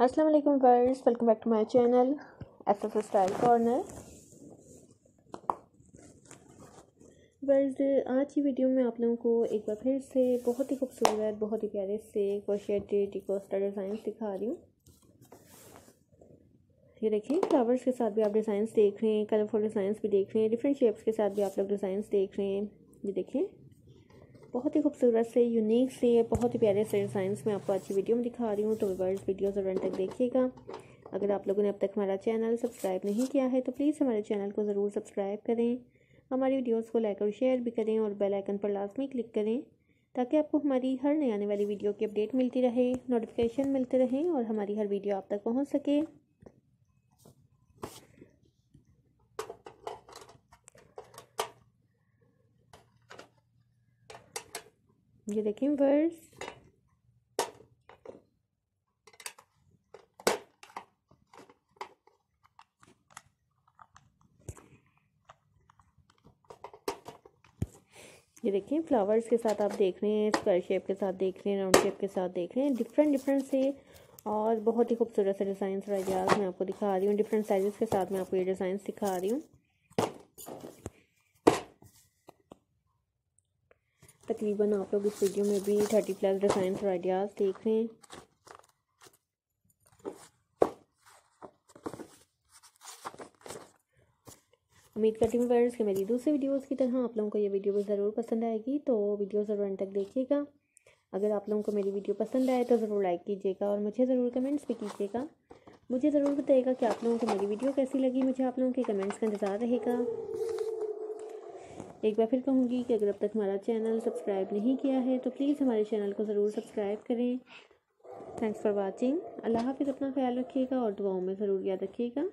अस्सलाम वालेकुम viewers welcome back to my channel S S style corner viewers आज की वीडियो में आप लोगों को एक बार फिर से बहुत ही खूबसूरत, बहुत ही प्यारे से क्रोशेटेड डिकोस्टर डिज़ाइन दिखा रही हूँ। ये देखें फ्लावर्स के साथ भी आप डिज़ाइंस देख रहे हैं कलरफुल डिज़ाइंस भी देख रहे हैं डिफरेंट शेप्स के साथ भी आप लोग डिज़ाइंस देख रहे हैं। ये देखें बहुत ही खूबसूरत से यूनिक से, बहुत ही प्यारे से डिज़ाइंस मैं आपको अच्छी वीडियो में दिखा रही हूँ तो वर्ल्ड वीडियो ज़रूर तक देखिएगा। अगर आप लोगों ने अब तक हमारा चैनल सब्सक्राइब नहीं किया है तो प्लीज़ हमारे चैनल को ज़रूर सब्सक्राइब करें। हमारी वीडियोस को लाइक और शेयर भी करें और बेल आइकन पर लाजमी क्लिक करें, ताकि आपको हमारी हर नई आने वाली वीडियो की अपडेट मिलती रहे नोटिफिकेशन मिलते रहें और हमारी हर वीडियो आप तक पहुँच सके। ये देखें वर्स ये देखें फ्लावर्स के साथ आप देख रहे हैं स्क्वायर शेप के साथ देख रहे हैं राउंड शेप के साथ देख रहे हैं। डिफरेंट डिफरेंट से और बहुत ही खूबसूरत से डिज़ाइन आइडियाज़ मैं आपको दिखा रही हूँ। डिफरेंट साइज़ के साथ मैं आपको ये डिज़ाइन दिखा रही हूँ। तकरीबन आप लोग इस वीडियो में भी थर्टी प्लस डिज़ाइन और आइडियाज़ देख रहे हैं। उम्मीद करती हूँ फ्रेंड्स कि मेरी दूसरी वीडियोस की तरह आप लोगों को ये वीडियो भी ज़रूर पसंद आएगी। तो वीडियो ज़रूर अंत तक देखिएगा। अगर आप लोगों को मेरी वीडियो पसंद आए तो ज़रूर लाइक कीजिएगा और मुझे ज़रूर कमेंट्स भी कीजिएगा। मुझे ज़रूर बताइएगा कि आप लोगों को मेरी वीडियो कैसी लगी। मुझे आप लोगों के कमेंट्स का इंतज़ार रहेगा। एक बार फिर कहूँगी कि अगर अब तक हमारा चैनल सब्सक्राइब नहीं किया है तो प्लीज़ हमारे चैनल को ज़रूर सब्सक्राइब करें। थैंक्स फॉर वाचिंग अल्लाह हाफिज़, अपना ख्याल रखिएगा और दुआओं में ज़रूर याद रखिएगा।